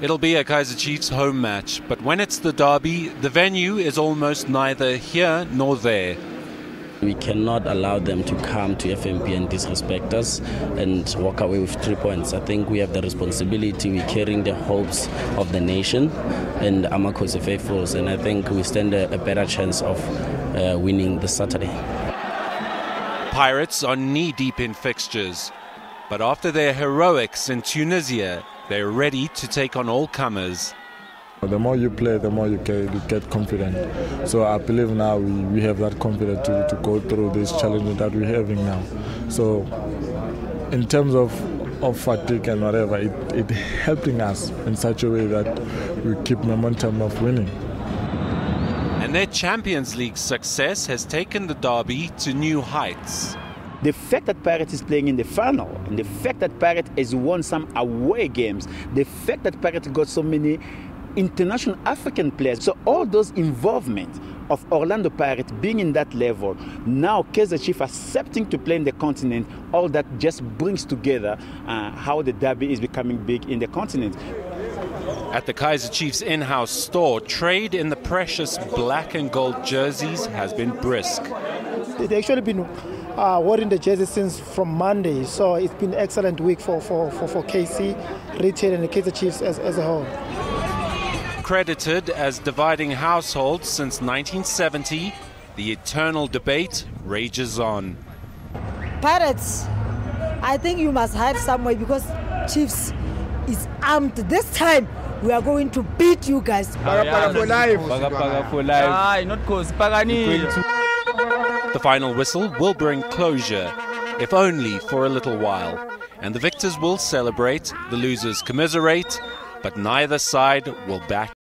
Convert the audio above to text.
It'll be a Kaizer Chiefs home match, but when it's the derby, the venue is almost neither here nor there. We cannot allow them to come to FNB and disrespect us and walk away with three points. I think we have the responsibility. We're carrying the hopes of the nation and Amakosi faithfuls, and I think we stand a, a better chance of uh, winning this Saturday. Pirates are knee deep in fixtures, but after their heroics in Tunisia, they're ready to take on all comers. The more you play, the more you get, you get confident. So I believe now we, we have that confidence to, to go through this challenge that we're having now. So in terms of, of fatigue and whatever, it, it helping us in such a way that we keep momentum of winning. And their Champions League success has taken the derby to new heights. The fact that Pirates is playing in the final, and the fact that Pirates has won some away games, the fact that Pirates got so many international African players, so all those involvement of Orlando Pirates being in that level, now Kaizer Chief accepting to play in the continent, all that just brings together uh, how the derby is becoming big in the continent. At the Kaizer Chiefs in house store, trade in the precious black and gold jerseys has been brisk. They've actually been uh, wearing the jersey since from Monday, so it's been an excellent week for, for, for, for KC, retail, and the Kaizer Chiefs as, as a whole. Credited as dividing households since 1970, the eternal debate rages on. Pirates, I think you must hide somewhere because Chiefs is armed. This time we are going to beat you guys. Paga, for life. Paga, for life. Aye, not cause Pagani. The final whistle will bring closure, if only for a little while. And the victors will celebrate, the losers commiserate, but neither side will back